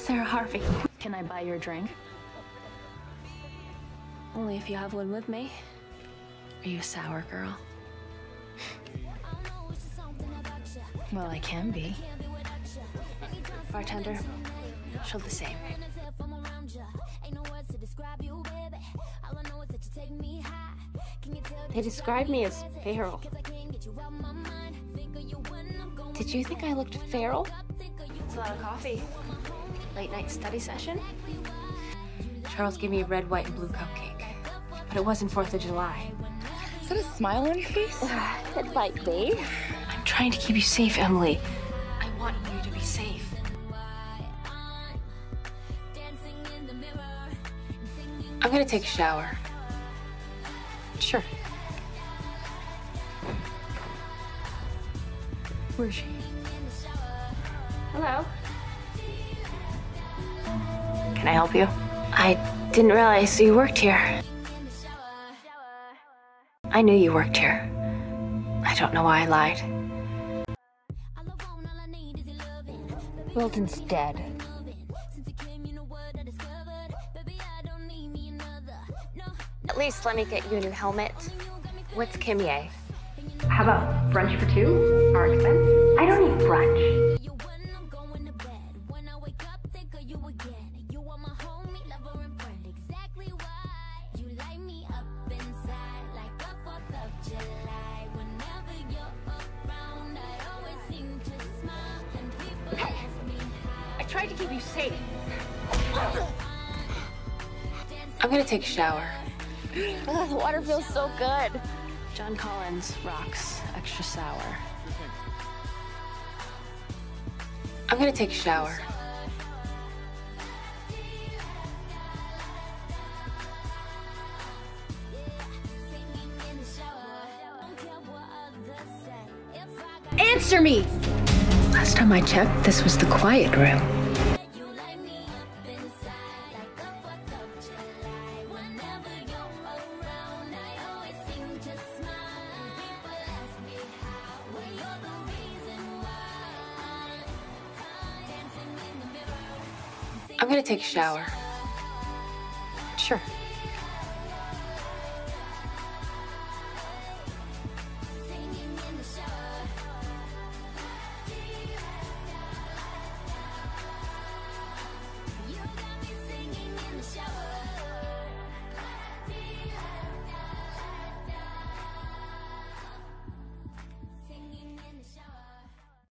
Sara Harvey. Can I buy your drink? Only if you have one with me. Are you a sour girl? Well, I can be. Bartender, she'll the same. They described me as feral. Did you think I looked feral? It's a lot of coffee. Late night study session? Charles gave me a red, white, and blue cupcake. But it wasn't 4th of July. Is that a smile on your face? It might be. I'm trying to keep you safe, Emily. I want you to be safe. I'm gonna take a shower. Sure. Where is she? Hello. Can I help you? I didn't realize you worked here. I knew you worked here. I don't know why I lied. Wilden's dead. At least let me get you a new helmet. What's Kimye? How about brunch for two? Our expense? I don't eat brunch. I tried to keep you safe. I'm gonna take a shower. Oh, the water feels so good. John Collins rocks extra sour. I'm gonna take a shower. Answer me! Last time I checked, this was the quiet room. I'm gonna take a shower. Sure.